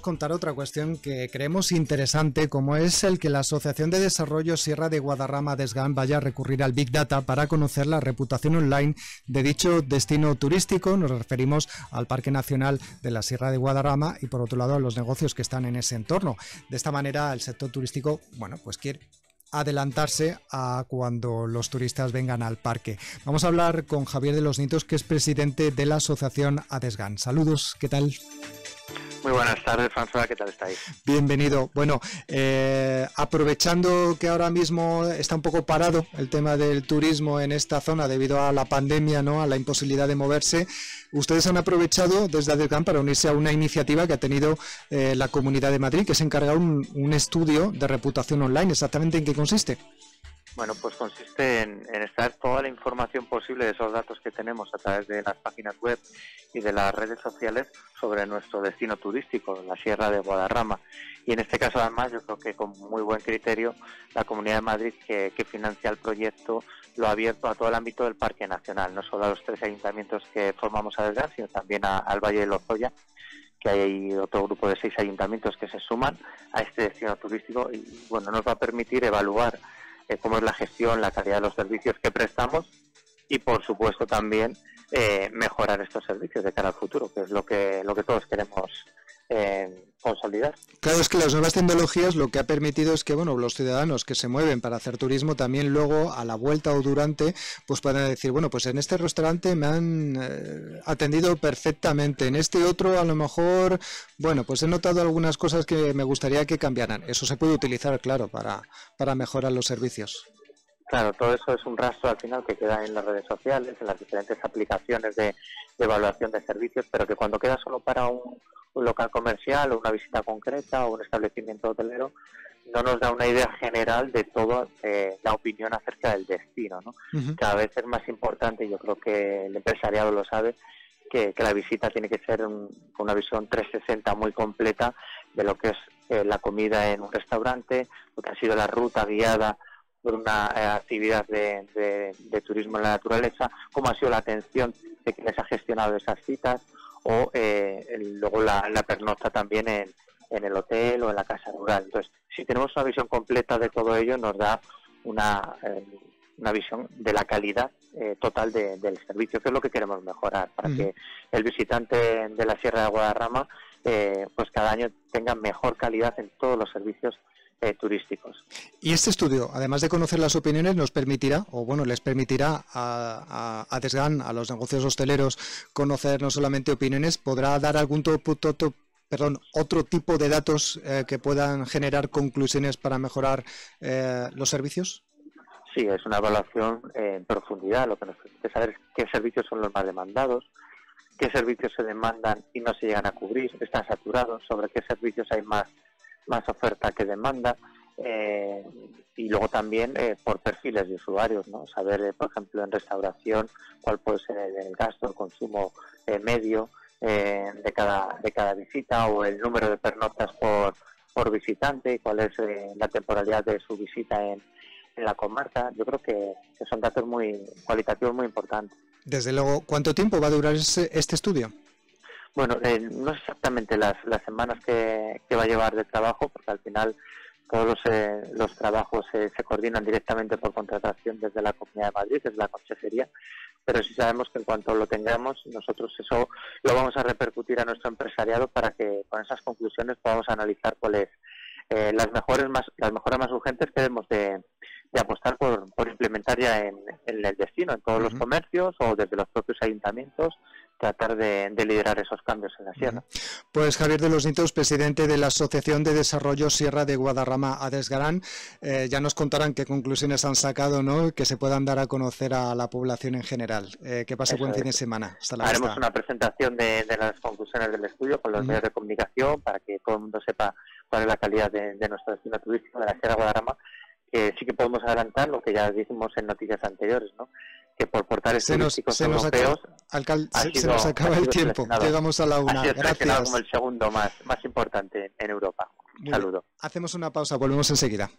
contar otra cuestión que creemos interesante, como es el que la Asociación de Desarrollo Sierra de Guadarrama Desgan vaya a recurrir al Big Data para conocer la reputación online de dicho destino turístico. Nos referimos al Parque Nacional de la Sierra de Guadarrama y por otro lado a los negocios que están en ese entorno. De esta manera el sector turístico, bueno, pues quiere adelantarse a cuando los turistas vengan al parque. Vamos a hablar con Javier de los Nitos, que es presidente de la asociación Adesgan. Saludos, ¿qué tal? Muy buenas tardes, François, ¿qué tal estáis? Bienvenido. Bueno, eh, aprovechando que ahora mismo está un poco parado el tema del turismo en esta zona debido a la pandemia, ¿no? a la imposibilidad de moverse, ustedes han aprovechado desde ADECAM para unirse a una iniciativa que ha tenido eh, la Comunidad de Madrid, que se encarga un, un estudio de reputación online. ¿Exactamente en qué consiste? Bueno, pues consiste en, en, extraer toda la información posible de esos datos que tenemos a través de las páginas web y de las redes sociales sobre nuestro destino turístico, la Sierra de Guadarrama. Y en este caso, además, yo creo que con muy buen criterio, la Comunidad de Madrid, que, financia el proyecto, lo ha abierto a todo el ámbito del Parque Nacional, no solo a los tres ayuntamientos que formamos a Delgar, sino también al Valle de Lozoya que hay otro grupo de seis ayuntamientos que se suman a este destino turístico y bueno nos va a permitir evaluar eh, cómo es la gestión, la calidad de los servicios que prestamos y, por supuesto, también eh, mejorar estos servicios de cara al futuro, que es lo que, lo que todos queremos eh, Claro, es que las nuevas tecnologías lo que ha permitido es que bueno, los ciudadanos que se mueven para hacer turismo también luego a la vuelta o durante pues puedan decir, bueno, pues en este restaurante me han eh, atendido perfectamente, en este otro a lo mejor, bueno, pues he notado algunas cosas que me gustaría que cambiaran. Eso se puede utilizar, claro, para, para mejorar los servicios. Claro, todo eso es un rastro al final que queda en las redes sociales, en las diferentes aplicaciones de, de evaluación de servicios, pero que cuando queda solo para un, un local comercial o una visita concreta o un establecimiento hotelero, no nos da una idea general de toda eh, la opinión acerca del destino. ¿no? Uh -huh. Cada vez es más importante, yo creo que el empresariado lo sabe, que, que la visita tiene que ser un, una visión 360 muy completa de lo que es eh, la comida en un restaurante, lo que ha sido la ruta guiada por una eh, actividad de, de, de, turismo en la naturaleza, cómo ha sido la atención de quienes ha gestionado esas citas o eh, el, luego la, la, pernocta también en, en, el hotel o en la casa rural. Entonces, si tenemos una visión completa de todo ello, nos da una, eh, una visión de la calidad eh, total de, del servicio, que es lo que queremos mejorar, para mm. que el visitante de la Sierra de Guadarrama eh, pues cada año tenga mejor calidad en todos los servicios eh, turísticos. Y este estudio, además de conocer las opiniones, nos permitirá, o bueno, les permitirá a, a, a Desgan, a los negocios hosteleros, conocer no solamente opiniones, podrá dar algún topo, topo, perdón, otro tipo de datos eh, que puedan generar conclusiones para mejorar eh, los servicios? Sí, es una evaluación en profundidad. Lo que nos permite saber qué servicios son los más demandados, qué servicios se demandan y no se llegan a cubrir, están saturados, sobre qué servicios hay más más oferta que demanda eh, y luego también eh, por perfiles de usuarios, ¿no? Saber, eh, por ejemplo, en restauración cuál puede ser el, gasto, el consumo medio de cada de cada visita o el número de pernoctas por por visitante, cuál es la temporalidad de su visita en, en la comarca. Yo creo que, que, son datos muy cualitativos muy importantes. Desde luego, ¿cuánto tiempo va a durar este estudio? Bueno, eh, no exactamente las, semanas que, que, va a llevar de trabajo, porque al final todos los, eh, los trabajos eh, se coordinan directamente por contratación desde la Comunidad de Madrid, desde la consejería, pero sí sabemos que en cuanto lo tengamos, nosotros eso lo vamos a repercutir a nuestro empresariado para que con esas conclusiones podamos analizar cuáles eh, las mejores más las mejoras más urgentes que debemos de, de apostar por, por implementar ya en, en, el destino, en todos uh -huh. los comercios o desde los propios ayuntamientos tratar de, de, liderar esos cambios en la sierra. Pues Javier de los Nitos, presidente de la Asociación de Desarrollo Sierra de Guadarrama Adesgarán, eh, ya nos contarán qué conclusiones han sacado, ¿no? que se puedan dar a conocer a la población en general. Eh, que pase Eso buen es. fin de semana. Hasta la Haremos vista. una presentación de, de, las conclusiones del estudio con los uh -huh. medios de comunicación para que todo el mundo sepa cuál es la calidad de, de nuestro destino turístico de la Sierra de Guadarrama que sí que podemos adelantar lo que ya dijimos en noticias anteriores, ¿no? que por portales se nos, se nos europeos se, sido, se, nos acaba el tiempo, llegamos a la una. Gracias. como el segundo más, más importante en Europa. Un saludo. Hacemos una pausa, volvemos enseguida.